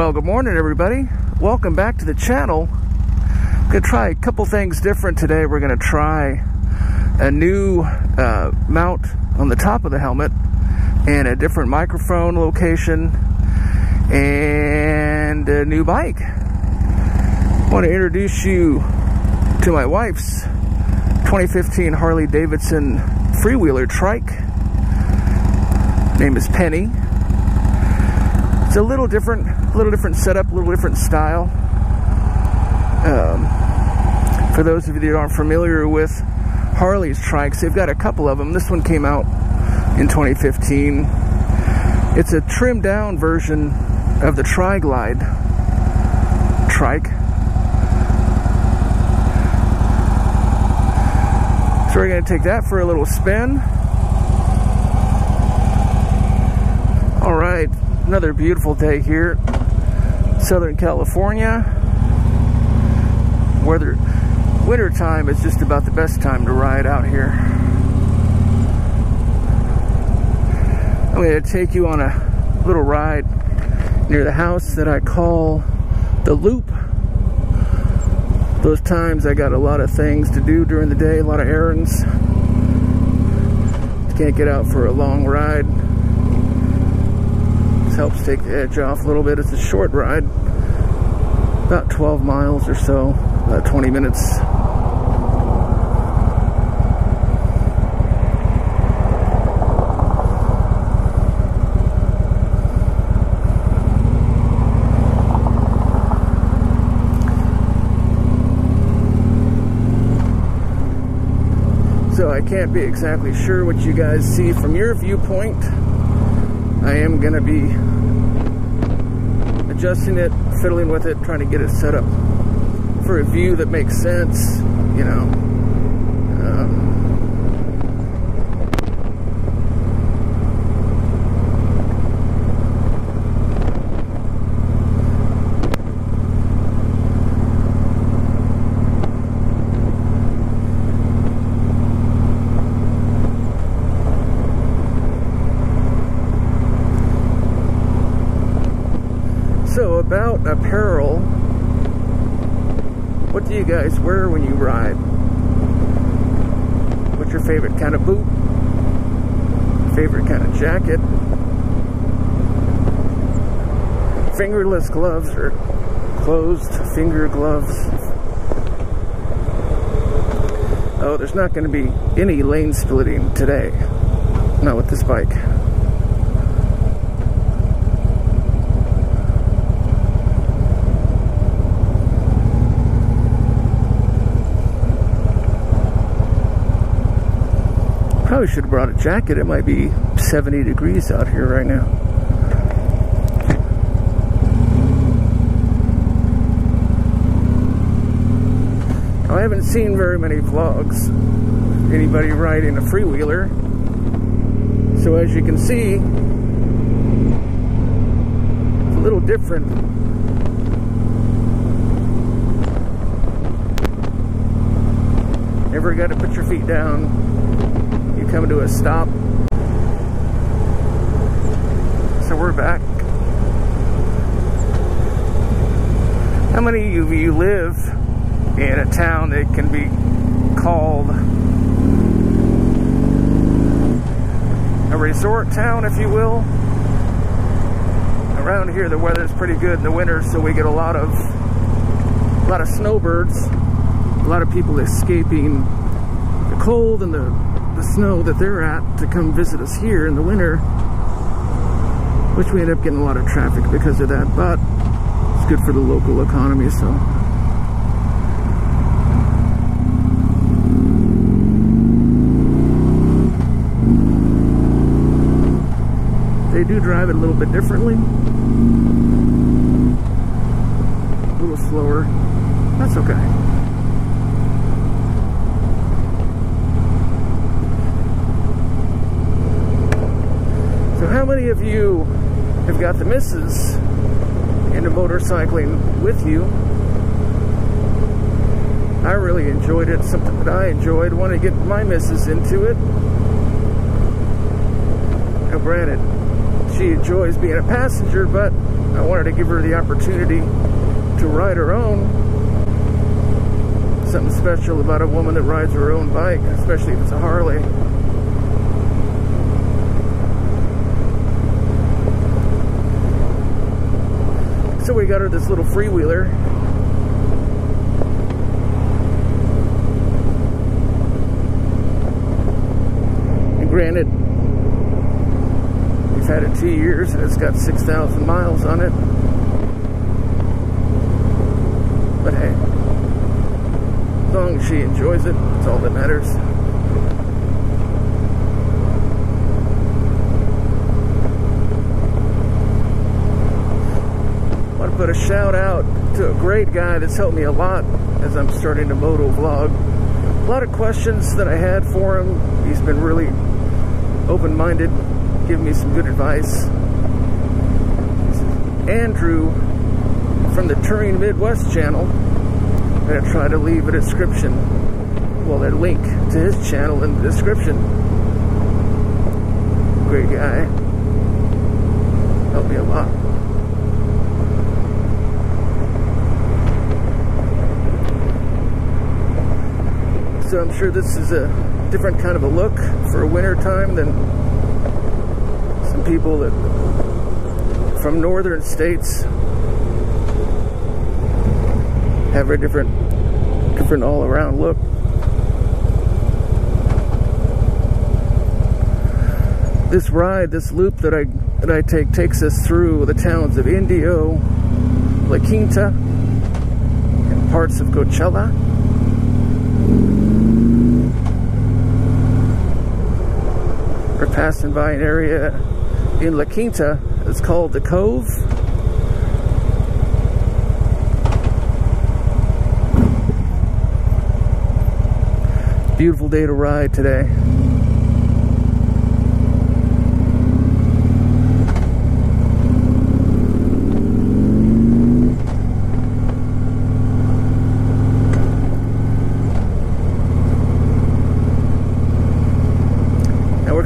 Well, good morning, everybody. Welcome back to the channel. I'm gonna try a couple things different today. We're gonna try a new uh, mount on the top of the helmet and a different microphone location and a new bike. I want to introduce you to my wife's 2015 Harley Davidson freewheeler trike. Name is Penny. It's a little different, a little different setup, a little different style. Um, for those of you that aren't familiar with Harley's trikes, they've got a couple of them. This one came out in 2015. It's a trimmed down version of the Tri-Glide trike. So we're going to take that for a little spin. All right, another beautiful day here, Southern California. Weather, winter time is just about the best time to ride out here. I'm going to take you on a little ride near the house that I call the Loop. Those times I got a lot of things to do during the day, a lot of errands. Can't get out for a long ride. Helps take the edge off a little bit. It's a short ride, about 12 miles or so, about 20 minutes. so I can't be exactly sure what you guys see from your viewpoint. I am going to be adjusting it, fiddling with it, trying to get it set up for a view that makes sense, you know. Um, So about apparel, what do you guys wear when you ride? What's your favorite kind of boot? Favorite kind of jacket? Fingerless gloves or closed finger gloves? Oh, there's not going to be any lane splitting today. Not with this bike. Probably should have brought a jacket. It might be 70 degrees out here right now. I haven't seen very many vlogs. Anybody riding a freewheeler. So as you can see, it's a little different. never got to put your feet down coming to a stop. So we're back. How many of you live in a town that can be called a resort town, if you will? Around here, the weather's pretty good in the winter, so we get a lot of a lot of snowbirds, a lot of people escaping the cold and the the snow that they're at to come visit us here in the winter, which we end up getting a lot of traffic because of that, but it's good for the local economy, so. They do drive it a little bit differently. A little slower. That's okay. How many of you have got the missus into motorcycling with you? I really enjoyed it, something that I enjoyed. Want to get my missus into it. Now, granted, she enjoys being a passenger, but I wanted to give her the opportunity to ride her own. Something special about a woman that rides her own bike, especially if it's a Harley. Got her this little freewheeler. And granted, we've had it two years and it's got 6,000 miles on it. But hey, as long as she enjoys it, that's all that matters. Put a shout out to a great guy that's helped me a lot as I'm starting to moto vlog. A lot of questions that I had for him. He's been really open-minded, giving me some good advice. Andrew from the Touring Midwest channel. I'm going to try to leave a description, well, a link to his channel in the description. Great guy. Helped me a lot. So I'm sure this is a different kind of a look for winter time than some people that from northern states have a different different all around look. This ride, this loop that I that I take takes us through the towns of Indio, La Quinta, and parts of Coachella. We're passing by an area in La Quinta. It's called the Cove. Beautiful day to ride today.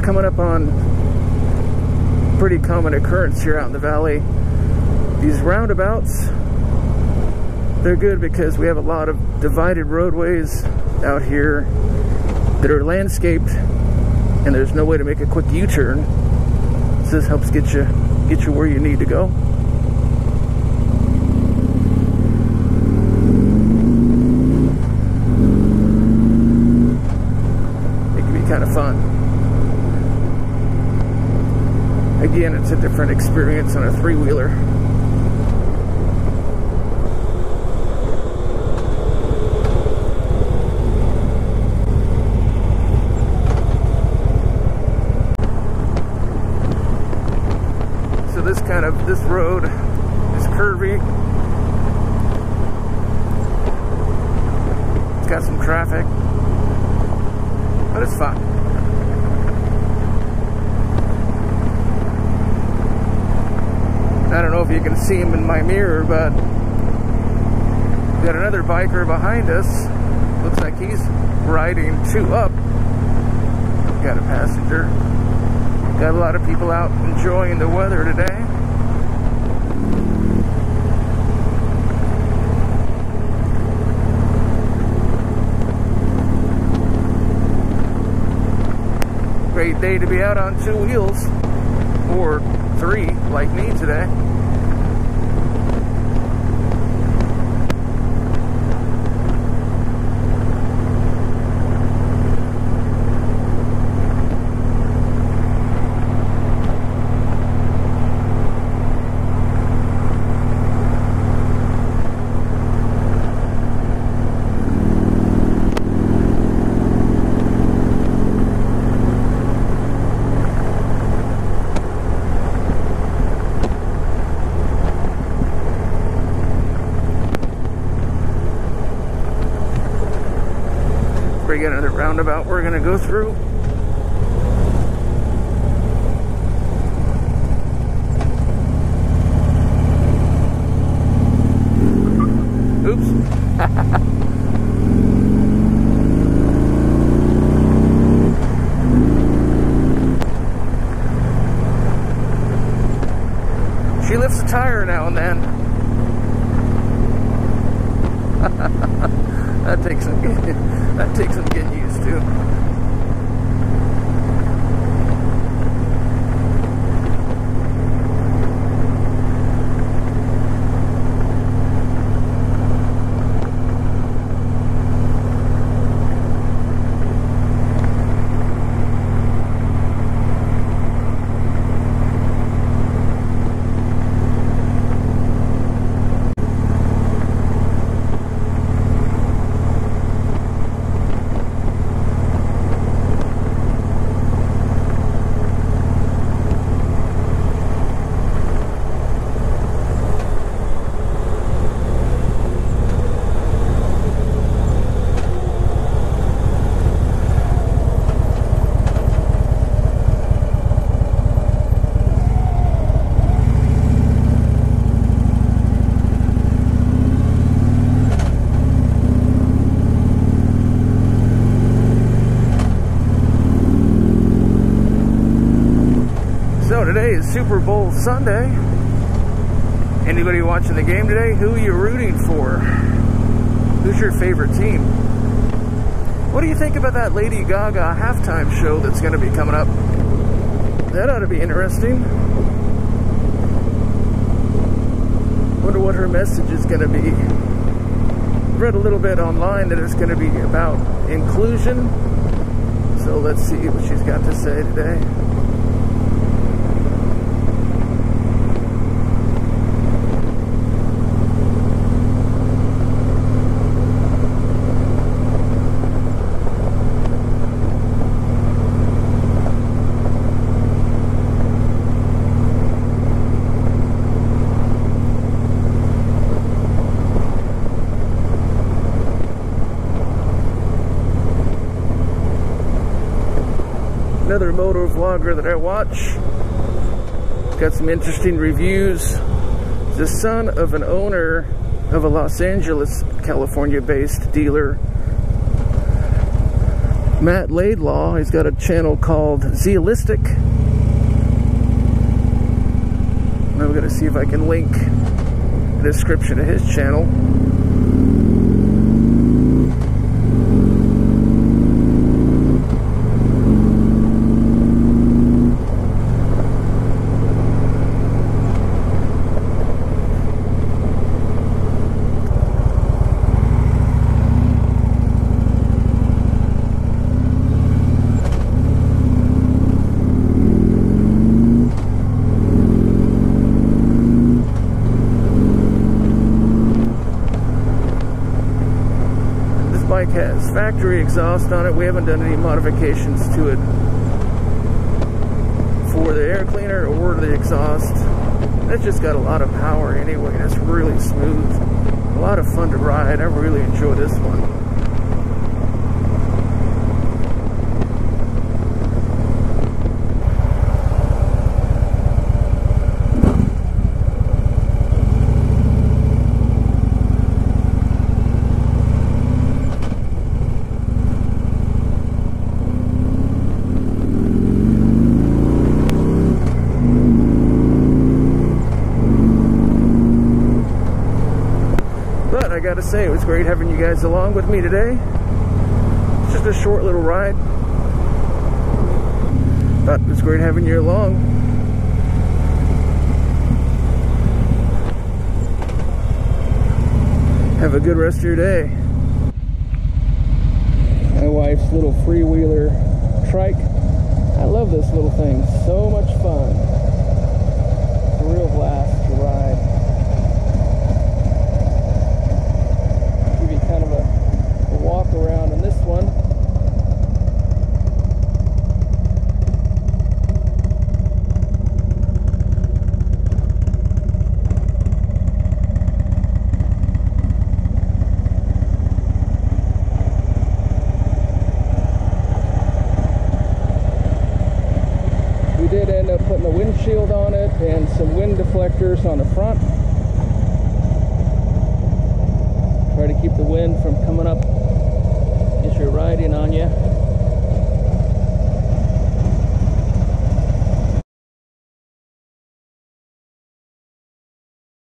coming up on pretty common occurrence here out in the valley. These roundabouts, they're good because we have a lot of divided roadways out here that are landscaped and there's no way to make a quick U-turn. So this helps get you get you where you need to go. It can be kind of fun. Again, it's a different experience on a three-wheeler. So this kind of, this road is curvy. It's got some traffic, but it's fine. I don't know if you can see him in my mirror, but got another biker behind us. Looks like he's riding two up. Got a passenger. Got a lot of people out enjoying the weather today. Great day to be out on two wheels or three like me today. we got another roundabout we're going to go through. Oops. She lifts a tire now and then. that takes some that takes some getting used do. Super Bowl Sunday. Anybody watching the game today? Who are you rooting for? Who's your favorite team? What do you think about that Lady Gaga halftime show that's going to be coming up? That ought to be interesting. Wonder what her message is going to be. Read a little bit online that it's going to be about inclusion. So let's see what she's got to say today. another moto vlogger that I watch. Got some interesting reviews. The son of an owner of a Los Angeles, California based dealer. Matt Laidlaw, he's got a channel called Zeallistic. We're going to see if I can link the description of his channel. bike has factory exhaust on it. We haven't done any modifications to it for the air cleaner or the exhaust. It's just got a lot of power anyway, it's really smooth. A lot of fun to ride. I really enjoy this one. Got to say, it was great having you guys along with me today. It's just a short little ride. But it was great having you along. Have a good rest of your day. My wife's little freewheeler trike. I love this little thing. So much fun. It's a real blast to ride. Around in this one. We did end up putting a windshield on it and some wind deflectors on the front. Try to keep the wind from coming up riding on you.